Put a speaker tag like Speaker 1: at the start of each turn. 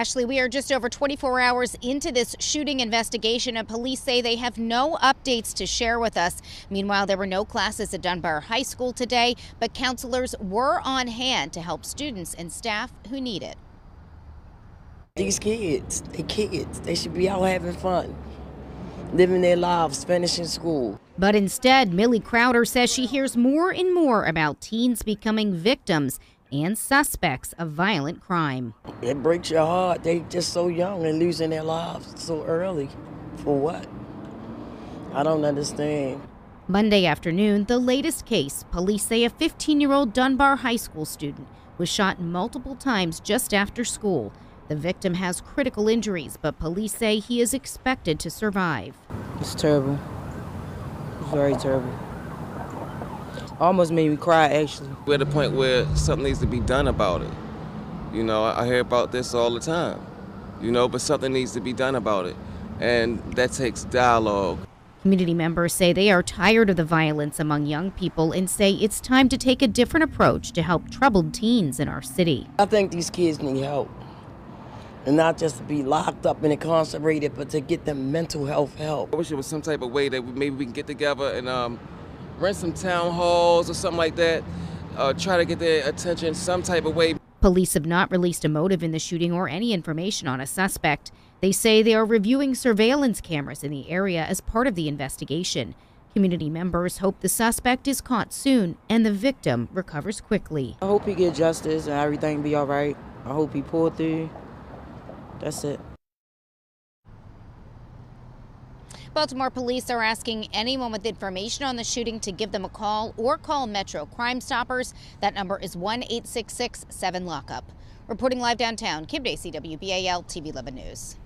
Speaker 1: Ashley, we are just over 24 hours into this shooting investigation, and police say they have no updates to share with us. Meanwhile, there were no classes at Dunbar High School today, but counselors were on hand to help students and staff who need it.
Speaker 2: These kids, they kids, they should be out having fun, living their lives, finishing school.
Speaker 1: But instead, Millie Crowder says she hears more and more about teens becoming victims and suspects of violent crime.
Speaker 2: It breaks your heart. They just so young and losing their lives so early. For what? I don't understand.
Speaker 1: Monday afternoon, the latest case, police say a 15 year old Dunbar High School student was shot multiple times just after school. The victim has critical injuries, but police say he is expected to survive.
Speaker 3: It's terrible. It's very terrible. Almost made me cry, actually.
Speaker 4: We're at a point where something needs to be done about it. You know, I hear about this all the time, you know, but something needs to be done about it. And that takes dialogue.
Speaker 1: Community members say they are tired of the violence among young people and say it's time to take a different approach to help troubled teens in our city.
Speaker 2: I think these kids need help. And not just to be locked up and incarcerated, but to get them mental health help.
Speaker 4: I wish there was some type of way that we, maybe we can get together and um, rent some town halls or something like that. Uh, try to get their attention some type of way.
Speaker 1: Police have not released a motive in the shooting or any information on a suspect. They say they are reviewing surveillance cameras in the area as part of the investigation. Community members hope the suspect is caught soon and the victim recovers quickly.
Speaker 3: I hope he get justice and everything be all right. I hope he pull through. That's it.
Speaker 1: Baltimore police are asking anyone with information on the shooting to give them a call or call Metro Crime Stoppers. That number is 1 866 7 Lockup. Reporting live downtown, Kim Dacey, WBAL TV 11 News.